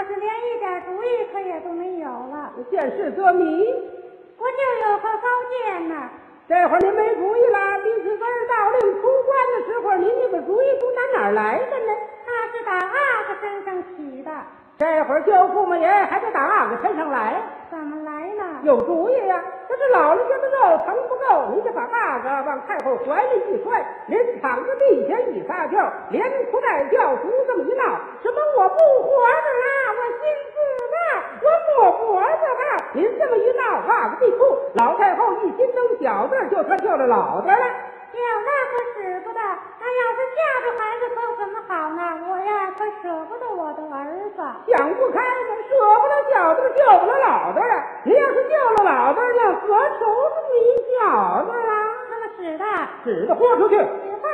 我是连一点主意可也都没有了。见事则迷，我就有个高见吗。这会儿您没主意了，李四根到令出关的时候，您这个主意从哪哪儿来的呢？那是打阿哥身上起的，这会儿救驸马爷还得打阿哥身上来，怎么来呢？有主意呀、这是老人家的肉疼不够，你就把阿哥往太后怀里一摔，连躺在地下一撒娇，连哭带叫，足这么一闹，什么我不活着了，我心死了，我不活着了，您这么一闹，阿哥一哭，老太后一心疼小字儿就算救了老子了。哟，那可使不得。那要是嫁着孩子可怎么好呢？我呀，可舍不得我的儿子。想不开了，舍不得小子，救不了老的了。你要是救了老的，那何愁这么一小子啊？那么使的，使的豁出去。使话。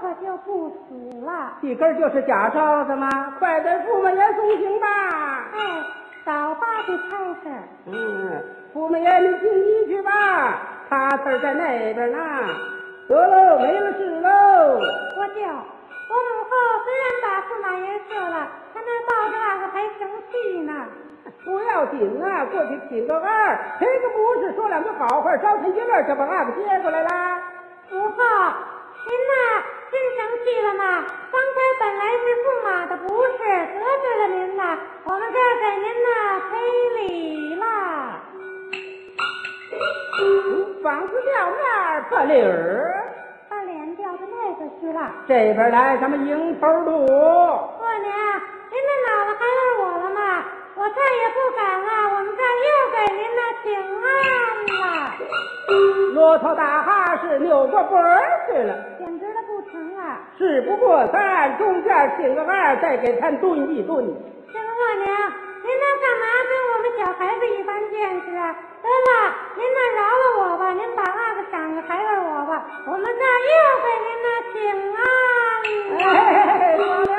可就不死了。一根儿就是假烧子吗？快给驸马爷送行吧。哎，早八的差事。嗯，驸马爷你进衣去吧，他字儿在那边呢。得喽，没了事喽。我叫我母后虽然把驸马爷射了，他那抱着那个还生气呢。不要紧啊，过去请个二，谁个不是说两句好话，招他一乐就把阿哥接过来啦。母后，您呐真生气了吗？刚才本来是驸马的不是，得罪了您呐，我们这儿给您呐赔礼了。房子掉面儿破理儿，把脸掉到那个去了。这边来咱们迎头路。过年，您的脑子还问我了吗？我再也不敢了，我们这儿又给您那请安了，骆驼打哈是扭过脖儿去了，啊！事不过三，中间请个二，再给他炖一炖。这个额娘，您那干嘛跟我们小孩子一般见识啊？得了，您那饶了我吧，您把那个赏个孩儿我吧，我们那又给您那请安了。哎，乐了，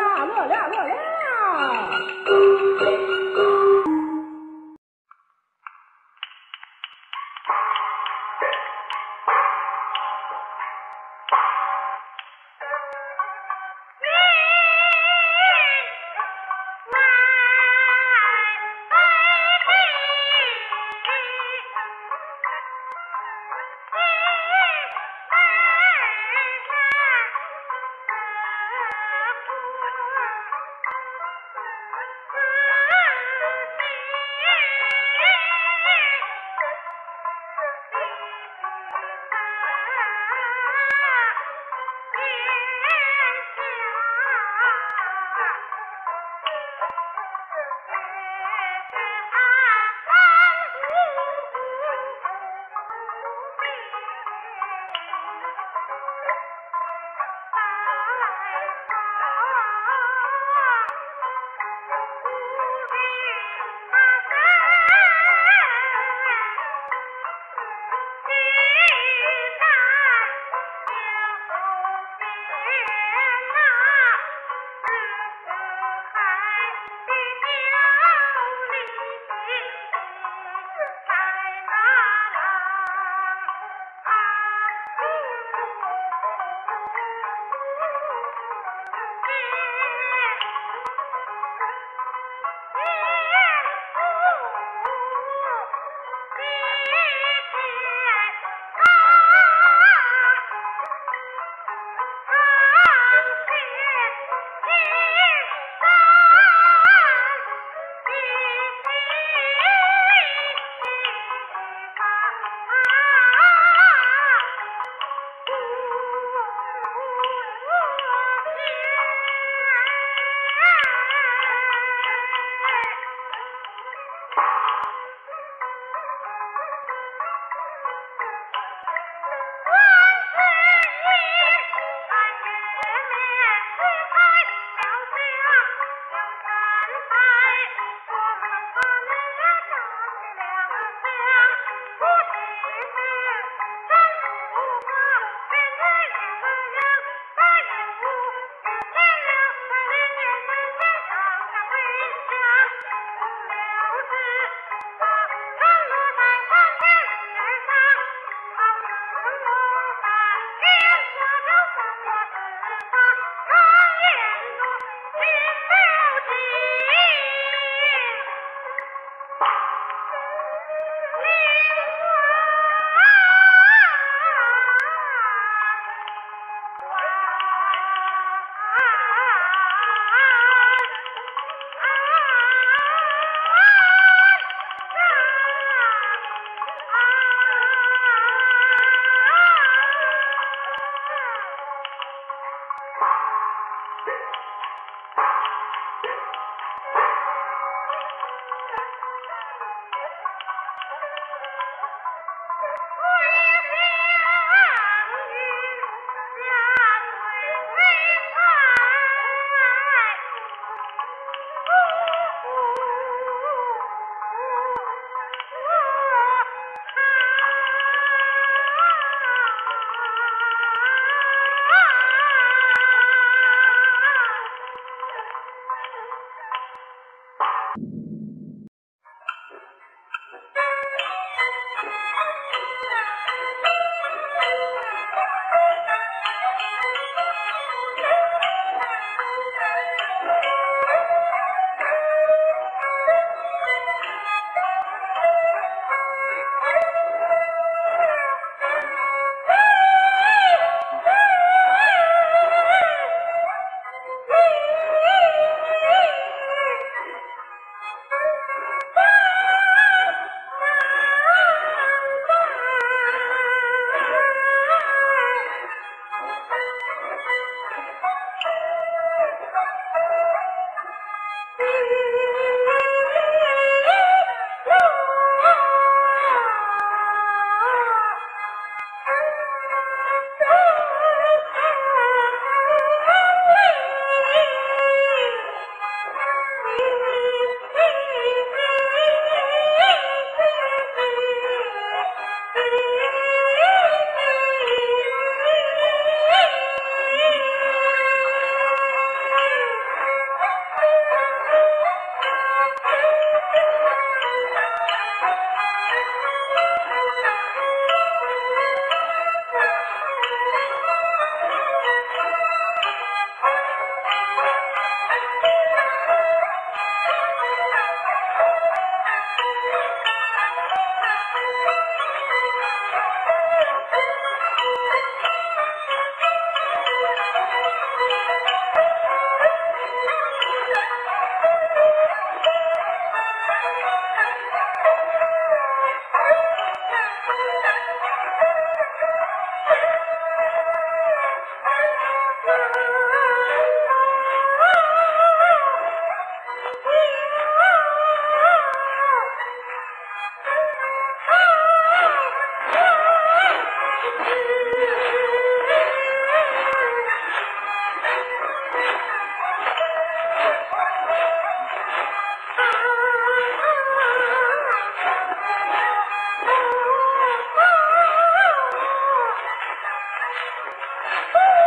Woo!